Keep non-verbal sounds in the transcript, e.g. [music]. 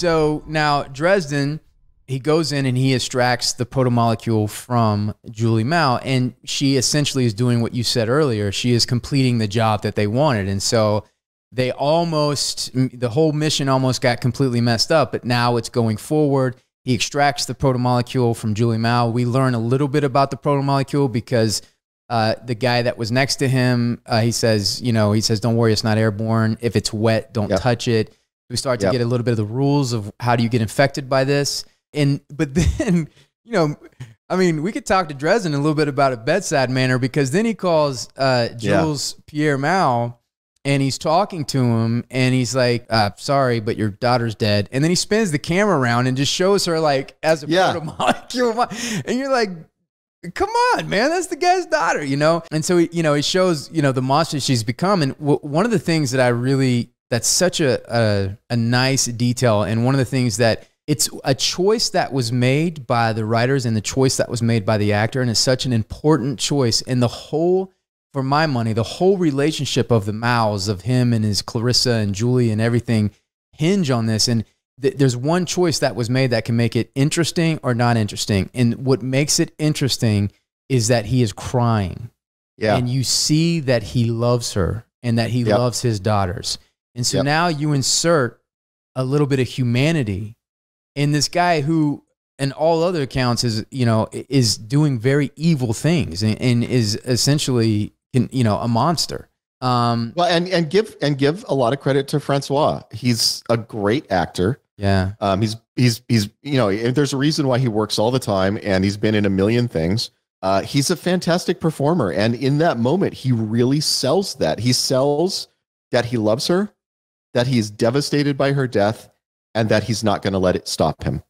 so now Dresden, he goes in and he extracts the protomolecule from Julie Mao, and she essentially is doing what you said earlier. She is completing the job that they wanted, and so they almost the whole mission almost got completely messed up. But now it's going forward. He extracts the protomolecule from Julie Mao. We learn a little bit about the protomolecule because uh, the guy that was next to him, uh, he says, you know, he says, "Don't worry, it's not airborne. If it's wet, don't Yep. touch it." We start to Yep. get a little bit of the rules of how do you get infected by this, and but [laughs] then, you know, I mean, we could talk to Dresden a little bit about a bedside manner because then he calls uh, Yeah. Jules Pierre Mao. And he's talking to him, and he's like, uh, "Sorry, but your daughter's dead." And then he spins the camera around and just shows her like as a Yeah. protomolecule, [laughs] and you're like, come on, man, that's the guy's daughter, you know? And so, you know, it shows, you know, the monster she's become. And w- one of the things that I really, that's such a, a, a nice detail. And one of the things that it's a choice that was made by the writers and the choice that was made by the actor. And it's such an important choice. And the whole, for my money, the whole relationship of the Maos, of him and his Clarissa and Julie and everything hinge on this. And th- there's one choice that was made that can make it interesting or not interesting. And what makes it interesting is that he is crying. Yeah. And you see that he loves her and that he Yep. loves his daughters. And so Yep. now you insert a little bit of humanity in this guy who in all other accounts is you know is doing very evil things and, and is essentially you know a monster um well, and and give and give a lot of credit to Francois. He's a great actor. yeah Um, he's he's he's you know there's a reason why he works all the time, and he's been in a million things. Uh, he's a fantastic performer, and in that moment, he really sells that. He sells that he loves her, that he's devastated by her death, and that he's not going to let it stop him.